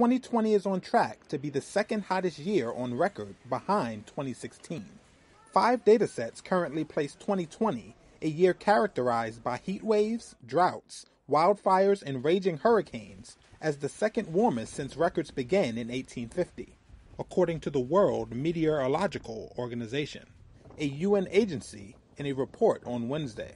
2020 is on track to be the second hottest year on record behind 2016. Five datasets currently place 2020, a year characterized by heat waves, droughts, wildfires, and raging hurricanes, as the second warmest since records began in 1850, according to the World Meteorological Organization, a UN agency, in a report on Wednesday.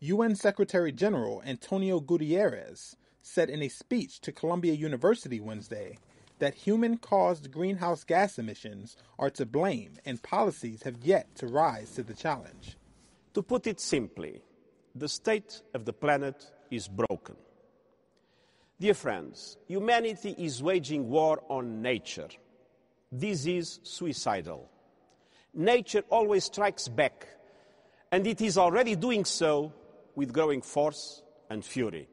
UN Secretary General Antonio Guterres said in a speech to Columbia University Wednesday that human caused greenhouse gas emissions are to blame and policies have yet to rise to the challenge. To put it simply, the state of the planet is broken. Dear friends, humanity is waging war on nature. This is suicidal. Nature always strikes back, and it is already doing so with growing force and fury.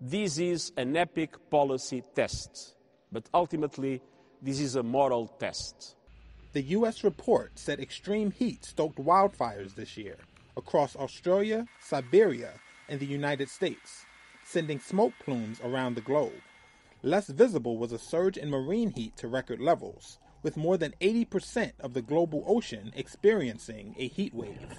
This is an epic policy test, but ultimately, this is a moral test. The U.S. report said extreme heat stoked wildfires this year across Australia, Siberia, and the United States sending smoke plumes around the globe. Less visible was a surge in marine heat to record levels, with more than 80% of the global ocean experiencing a heat wave.